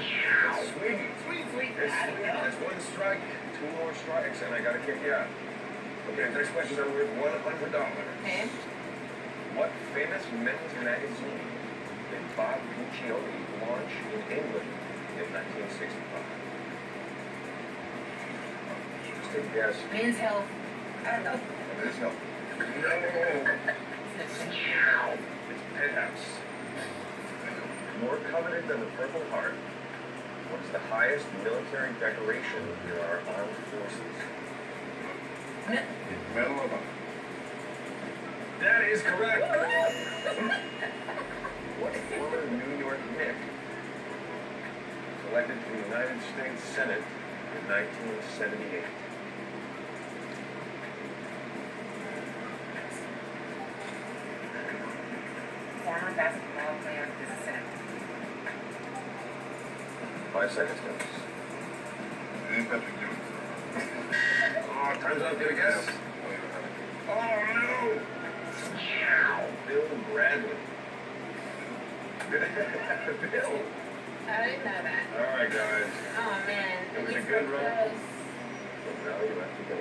Sweet, sweet. It's sweet. That's one strike. Two more strikes, and I gotta kick you out. Okay, next question's are worth one hundred dollars. Okay. What famous men's magazine did Bob Guccione launch in England in 1965? Just a guess. Men's health. I don't know. Is no. No. It's Penthouse. More coveted than the Purple Heart. What is the highest military decoration in our armed forces? Me- Medal of Honor. That is correct. what former New York Knick was elected to the United States Senate in 1978? Former basketball player Five seconds, guys. Ain't Patrick Ewing. Oh, time's up. Get a guess. Oh, no. Bill Bradley. Bill. I didn't know that. All right, guys. Oh man. It was a good so run. close. But now you have to go.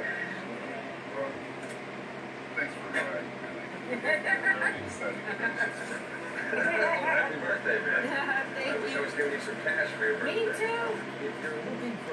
Well, thanks for the ride. Very exciting. Happy birthday, man. I Thank wish I was giving you some cash for your birthday. Me too.